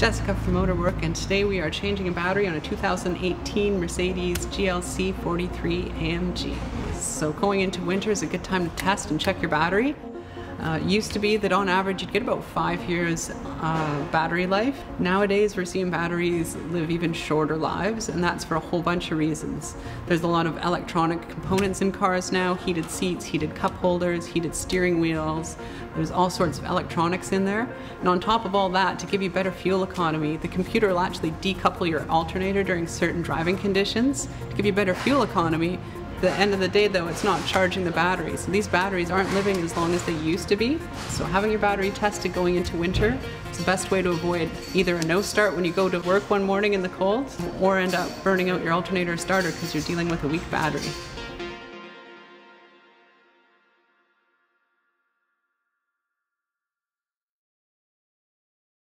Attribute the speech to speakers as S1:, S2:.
S1: Jessica from Motor Werke and today we are changing a battery on a 2018 Mercedes GLC 43 AMG. So going into winter is a good time to test and check your battery. Uh, used to be that on average you'd get about five years uh, battery life. Nowadays we're seeing batteries live even shorter lives and that's for a whole bunch of reasons. There's a lot of electronic components in cars now, heated seats, heated cup holders, heated steering wheels, there's all sorts of electronics in there. And on top of all that, to give you better fuel economy, the computer will actually decouple your alternator during certain driving conditions to give you better fuel economy the end of the day though it's not charging the batteries. These batteries aren't living as long as they used to be. So having your battery tested going into winter is the best way to avoid either a no start when you go to work one morning in the cold or end up burning out your alternator starter because you're dealing with a weak battery.